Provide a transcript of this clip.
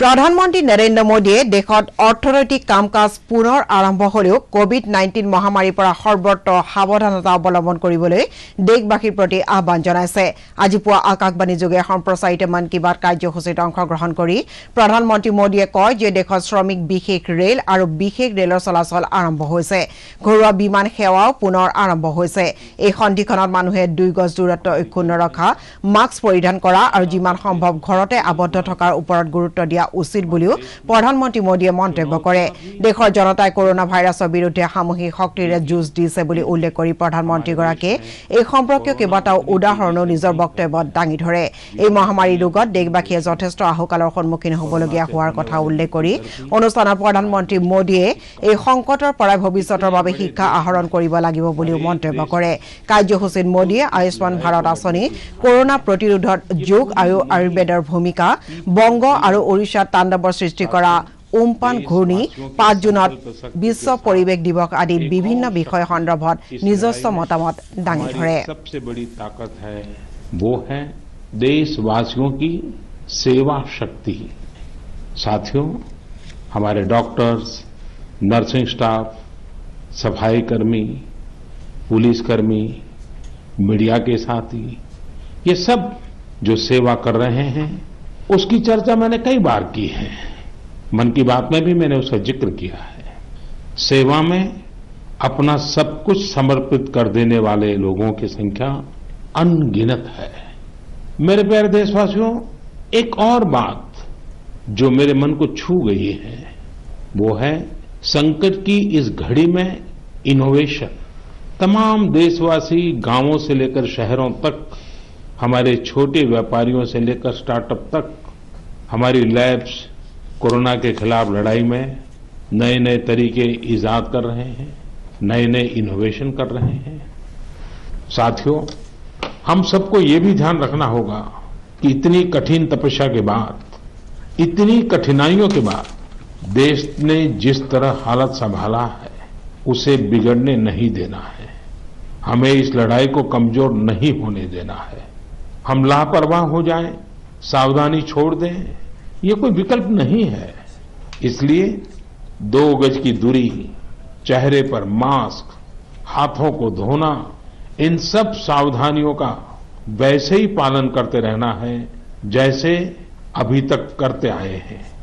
প্ৰধানমন্ত্ৰী নৰেন্দ্ৰ মোদীয়ে দেশত অৰ্থনৈতিক কাম কাজ পুনৰ আৰম্ভ হলেও কভিড নাইণ্টিন মহামাৰীৰ পৰা সৰ্বত্ৰ সাৱধানতা অৱলম্বন কৰিবলৈ দেশবাসীৰ প্ৰতি আহান জনাইছে। আজি পুৱা আকাশবাণীযোগে সম্প্ৰচাৰিত মন কী বাত কাৰ্যসূচীত অংশগ্ৰহণ কৰি প্ৰধানমন্ত্ৰী মোদীয়ে কয় যে দেশত শ্ৰমিক বিশেষ ৰেল আৰু বিশেষ ৰেলৰ চলাচল আৰম্ভ হৈছে। ঘৰুৱা বিমান সেৱাও পুনৰ আৰম্ভ হৈছে। এই সন্ধিখনত মানুহে দুই গজ দূৰত্ব অক্ষুণ্ণ ৰখা মাস্ক পৰিধান কৰা আৰু যিমান সম্ভৱ ঘৰতে আবদ্ধ থকাৰ ওপৰত গুৰুত্ব দিয়া উচিত বুলিও প্ৰধানমন্ত্ৰী মোদীয়ে মন্তব্য কৰে। দেশৰ জনতাই কৰোণা ভাইৰাছৰ বিৰুদ্ধে সামূহিক শক্তিৰে যুঁজ দিছে বুলি উল্লেখ কৰি প্ৰধানমন্ত্ৰীগৰাকীয়ে এই সম্পৰ্কীয় কেইবাটাও উদাহৰণো নিজৰ বক্তব্যত দাঙি ধৰে। এই মহামাৰী ৰোগত দেশবাসীয়ে যথেষ্ট আহুকালৰ সন্মুখীন হ'বলগীয়া হোৱাৰ কথা উল্লেখ কৰি অনুষ্ঠানত প্ৰধানমন্ত্ৰী মোদীয়ে এই সংকটৰ পৰাই ভৱিষ্যতৰ বাবে শিক্ষা আহৰণ কৰিব লাগিব বুলিও মন্তব্য কৰে। কাৰ্যসূচীত মোদীয়ে আয়ুষ্মান ভাৰত আঁচনি কৰোণা প্ৰতিৰোধত যোগ আৰু আয়ুৰ্বেদৰ ভূমিকা বংগ আৰু ওড়িশাত তাণ্ডৱৰ সৃষ্টি কৰা উমপান ঘূৰ্ণি পাঁচ জুনত বিশ্ব পৰিৱেশ দিৱস আদি বিভিন্ন বিষয় সন্দৰ্ভত নিজস্ব মতামত দাঙি ধৰে सबसे बड़ी ताकत है वो है देशवासियों की सेवा शक्ति साथियों हमारे डॉक्टर्स नर्सिंग स्टाफ सफाई कर्मी पुलिसकर्मी मीडिया के साथी ये सब जो सेवा कर रहे हैं उसकी चर्चा मैंने कई बार की है। मन की बात में भी मैंने उसका ज़िक्र किया है। सेवा में अपना सब कुछ समर्पित कर देने वाले लोगों की संख्या अनगिनत है। मेरे प्यारे देशवासियों, एक और बात जो मेरे मन को छू गई है, वो है संकट की इस घड़ी में इनोवेशन तमाम देशवासी गाँवों से लेकर शहरों तक हमारे छोटे व्यापारियों से लेकर स्टार्टअप तक, हमारी लैब्स कोरोना के खिलाफ लड़ाई में नए नए तरीके ईजाद कर रहे हैं नए नए इनोवेशन कर रहे हैं। साथियों, हम सबको ये भी ध्यान रखना होगा कि इतनी कठिन तपस्या के बाद, इतनी कठिनाइयों के बाद देश ने जिस तरह हालत संभाला है, उसे बिगड़ने नहीं देना है। हमें इस लड़ाई को कमज़ोर नहीं होने देना है। हम लापरवाह हो जाएँ, सावधानी छोड़ दें। ये कोई विकल्प नहीं है। इसलिए दो गज की दूरी चेहरे पर मास्क हाथों को धोना इन सब सावधानियों का वैसे ही पालन करते रहना है जैसे अभी तक करते आए हैं।